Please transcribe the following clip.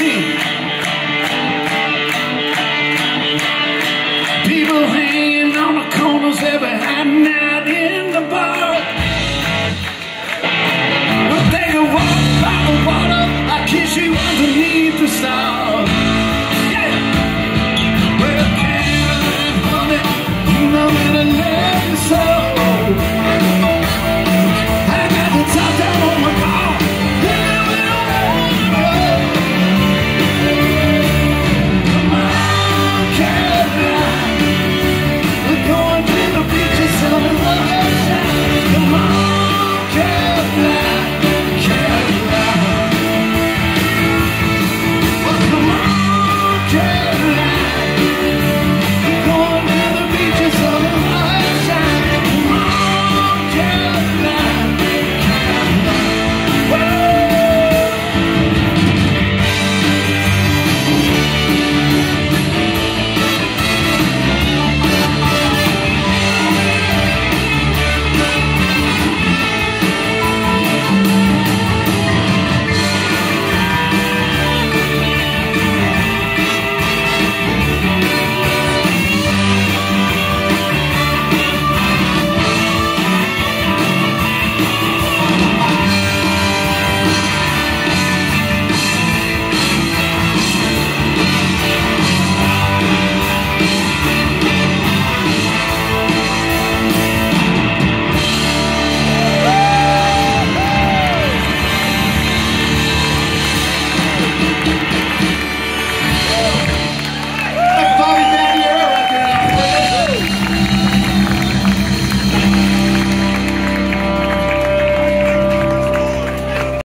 see people hanging on the corners every hot night in the bar. Well, they walk by the water. I kiss you underneath the stars.